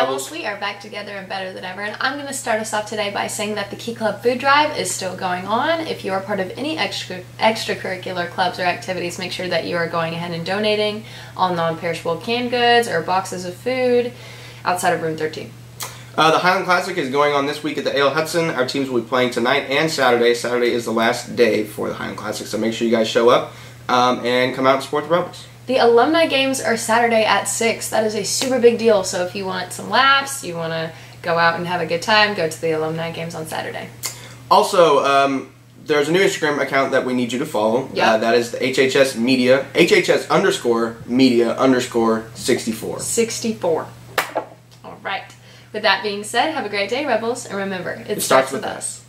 We are back together and better than ever. And I'm going to start us off today by saying that the Key Club Food Drive is still going on. If you are part of any extra extracurricular clubs or activities, make sure that you are going ahead and donating all non-perishable canned goods or boxes of food outside of room 13. Uh, the Highland Classic is going on this week at the Ale Hudson. Our teams will be playing tonight and Saturday. Saturday is the last day for the Highland Classic, so make sure you guys show up um, and come out and support the Rebels. The alumni games are Saturday at 6. That is a super big deal. So if you want some laughs, you want to go out and have a good time, go to the alumni games on Saturday. Also, um, there's a new Instagram account that we need you to follow. Yeah. Uh, that is the HHS Media, HHS underscore Media underscore 64. 64. All right. With that being said, have a great day, Rebels. And remember, it, It starts with us.